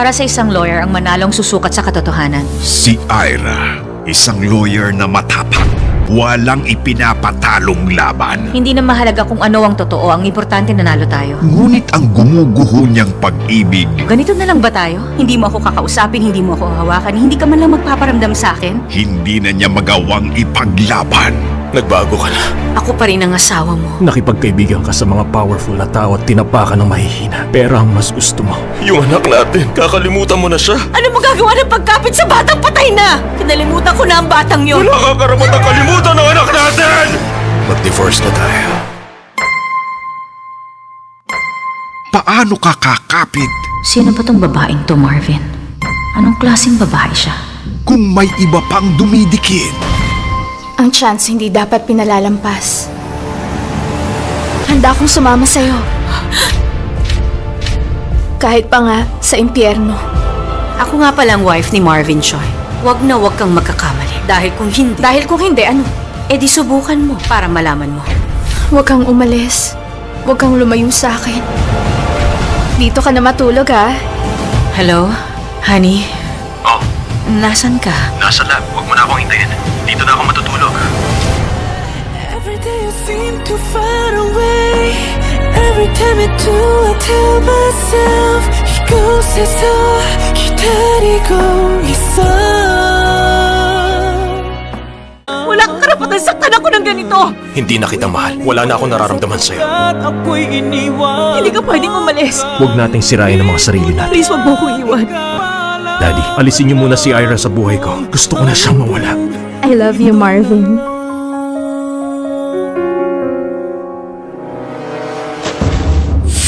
Para sa isang lawyer ang manalong susukat sa katotohanan. Si Ira, isang lawyer na matapang. Walang ipinapatalong laban. Hindi na mahalaga kung ano ang totoo, ang importante nanalo tayo. Ngunit ang gumuguho niyang pag-ibig, Ganito na lang ba tayo? Hindi mo ako kakausapin, hindi mo ako hawakan, hindi ka man lang magpaparamdam sa akin? hindi na niya magawang ipaglaban. Nagbago ka na. Ako pa rin ang asawa mo. Nakipagkaibigan ka sa mga powerful na tao at tinapakan ng mahihina. Pero ang mas gusto mo, yung anak natin, kakalimutan mo na siya. Ano mo gagawa ng pagkapit sa batang patay na? Kinalimutan ko na ang batang yun. Wala kang karapatang kalimutan ng anak natin! Mag-divorce na tayo. Paano ka kakapit Sino ba tong babaeng to, Marvin? Anong klaseng babae siya? kung may iba pang dumidikit? Ang chance hindi dapat pinalalampas. Handa akong sumama sa'yo. Kahit pa nga sa impyerno. Ako nga palang wife ni Marvin Choi. Huwag na huwag kang magkakamali. Dahil kung hindi, Dahil kung hindi, ano? edi subukan mo para malaman mo. Huwag kang umalis. Huwag kang lumayo sa akin. Dito ka na matulog, ha? Hello? Honey? Oh, Nasaan ka? nasa lab. Huwag mo na akong hintayin. Dito na ako matutulog. Every day you seem to far away. Every time I do, I tell myself 이곳에서 기다리고 있어. Wala kang karapatan saktan ako ng ganito! Hindi na kita mahal. Wala na akong nararamdaman sa'yo. At ako'y iniwan. Hindi ka pwedeng umalis. Huwag nating sirain ang mga sarili natin. Please, wag mo akong iwan. Daddy, alisin niyo muna si Ira sa buhay ko. Gusto ko na siyang mawala. I love you, Marvin.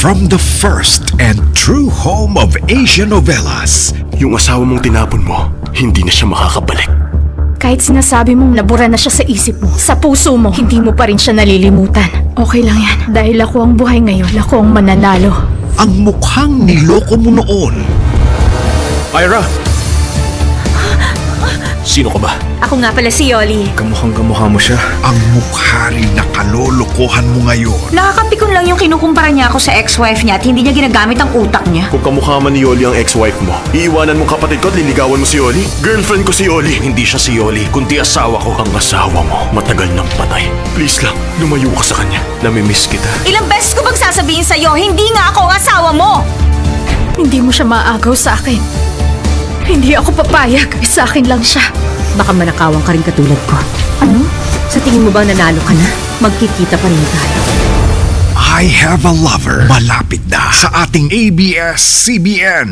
From the first and true home of Asian novellas, Yung asawa mong tinapon mo, hindi na siya makakabalik. Kahit sinasabi mong nabura na siya sa isip mo, sa puso mo, hindi mo pa rin siya nalilimutan. Okay lang yan. Dahil ako ang buhay ngayon, ako ang mananalo. ang mukhang niloko mo noon, Ira! Sino ka ba? Ako nga pala si Yoli. Kamukhang kamukha mo siya. ang mukha rin na kalolokohan mo ngayon. Nakakapikon lang yung kinukumpara niya ako sa ex-wife niya at hindi niya ginagamit ang utak niya. Kung kamukha man ni Yoli ang ex-wife mo, iiwanan mo kapatid ko at liligawan mo si Yoli? Girlfriend ko si Yoli. Hindi siya si Yoli, kundi asawa ko. Ang asawa mo, matagal nang patay. Please lang, lumayo ka sa kanya. Namimiss kita. Ilang beses ko bang sasabihin sa'yo, hindi nga ako ang asawa mo! Hindi mo siya maagaw sa akin. Hindi ako papayag. Sa akin lang siya. Baka manakawang ka rin katulad ko. Ano? Sa tingin mo ba nanalo ka na? Magkikita pa rin tayo. I Have a Lover malapit na sa ating ABS-CBN.